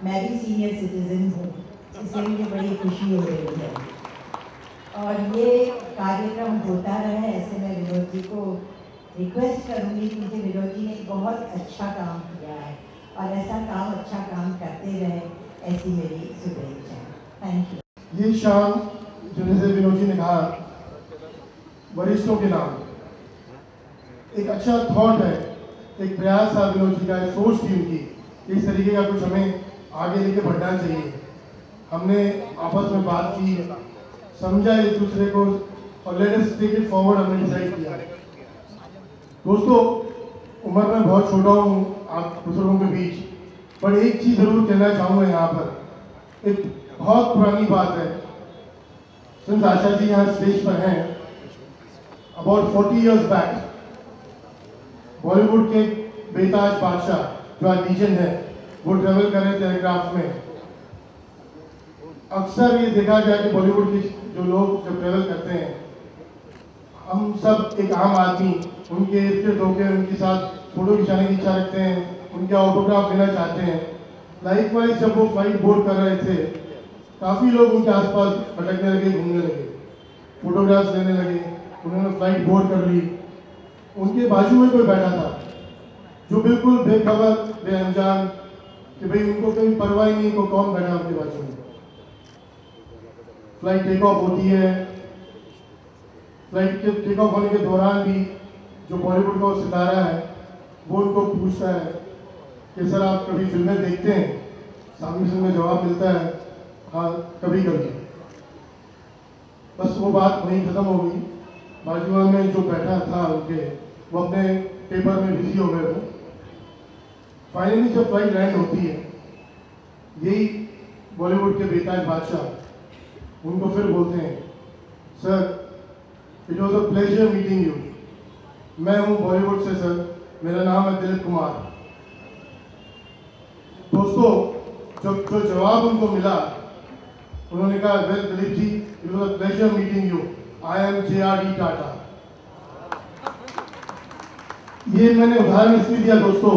Senior citizen हूँ, इसलिए मुझे बड़ी खुशी हो रही है। और ये कार्यक्रम होता रहे, ऐसे मैं विनोद जी को रिक्वेस्ट करूँगी क्योंकि विनोद जी ने बहुत अच्छा काम किया है, और ऐसा काम अच्छा काम करते रहे, ऐसी मेरी शुभेच्छा। थैंक यू ये शाम जो जैसे विनोद जी ने कहा, वरिष्ठों के नाम, एक अच्छा थॉट है, एक प्रयास था विनोद जी का सोच थी उनकी इस तरीके का कुछ हमें आगे लेके बढ़ना चाहिए। हमने आपस में बात की, समझा एक दूसरे को और let us take it forward हमने डिसाइड किया। दोस्तों, उम्र में बहुत छोटा हूँ, आप बुज़ुर्गों के बीच। पर एक चीज़ ज़रूर कहना चाहूँगा यहाँ पर। एक बहुत पुरानी बात है। सिंस आशा जी यहाँ स्टेज पर हैं about forty years back Bollywood के बेताज बादशाह, जो आज लीजेंड है। वो ट्रेवल कर एयरक्राफ्ट में। अक्सर ये देखा गया कि बॉलीवुड के जो लोग जब ट्रेवल करते हैं, हम सब एक आम आदमी, उनके गिर्द होकर उनके साथ फ़ोटो खिंचाने की इच्छा रखते हैं, उनके ऑटोग्राफ लेना चाहते हैं। लाइक वाइज जब वो फ़्लाइट बोर्ड कर रहे थे, काफ़ी लोग उनके आसपास भटकने लगे, घूमने लगे फोटोग्राफ्स लेने लगे, उन्होंने फ़्लाइट बोर्ड कर ली। उनके बाजू में कोई बैठा था, जो बिल्कुल बेखबर बेअनजान कि भाई उनको कहीं परवाह नहीं को कौन बैठा उनके बाजू में? फ़्लाइट टेक ऑफ़ होती है। फ़्लाइट के टेक ऑफ़ होने के दौरान भी जो बॉलीवुड का सितारा है, वो उनको पूछता है कि, सर, आप कभी फ़िल्में देखते हैं? सामने से उनका जवाब मिलता है हाँ कभी कभी। बस वो बात वहीं ख़त्म हो गई। बाजू में जो बैठा था उनके, वो अपने पेपर में बिज़ी हो गए थे फाइनली जब फ़्लाइट लैंड होती है, यही बॉलीवुड के बेताज बादशाह, उनको फिर बोलते हैं sir it was a pleasure meeting you मैं हूँ बॉलीवुड से सर मेरा नाम है दिलीप कुमार. दोस्तों जब जो जवाब उनको मिला, उन्होंने कहा well Dilip ji it was a pleasure meeting you I am J R D Tata ये मैंने उदाहरण इसलिए दिया, दोस्तों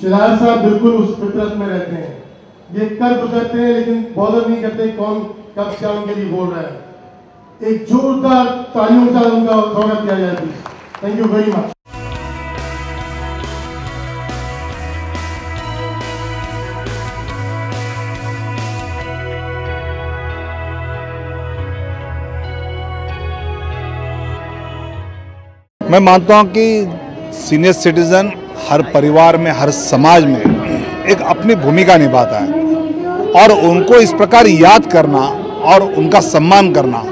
शिरार साहब बिल्कुल उस फितरत में रहते हैं। ये कर गुजरते हैं, लेकिन बॉदर नहीं करते कौन कब क्या उनके लिए बोल रहा है। एक जोरदार तालियों के उनका स्वागत किया जाए थैंक यू वेरी मच मैं मानता हूँ कि सीनियर सिटीज़न हर परिवार में, हर समाज में एक अपनी भूमिका निभाता है। और उनको इस प्रकार याद करना और उनका सम्मान करना।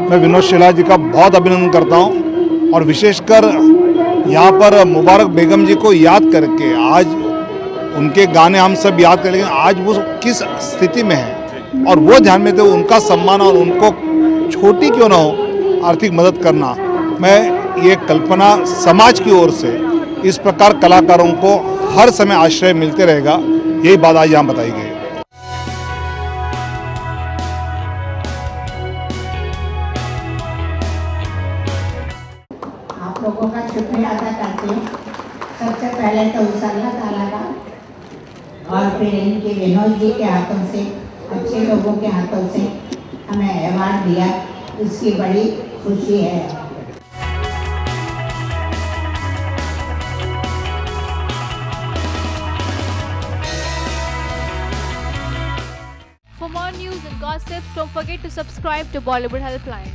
मैं विनोद शिला जी का बहुत अभिनंदन करता हूँ। और विशेषकर यहाँ पर मुबारक बेगम जी को याद करके आज उनके गाने हम सब याद करें लेकिन आज वो किस स्थिति में है और वो ध्यान में थे, उनका सम्मान और उनको छोटी क्यों ना हो, आर्थिक मदद करना। मैं ये कल्पना समाज की ओर से इस प्रकार कलाकारों को हर समय आश्रय मिलते रहेगा, यही बात आज यहाँ बताई गई। लोगों का शुक्रिया अदा करती हूँ। सबसे पहले तो उस अल्लाह ताला का और फिर इनके विनोद जी के हाथों से, अच्छे लोगों के हाथों से हमें अवार्ड दिया। इसकी बड़ी खुशी है। gossips, don't forget to subscribe to Bollywood Helpline.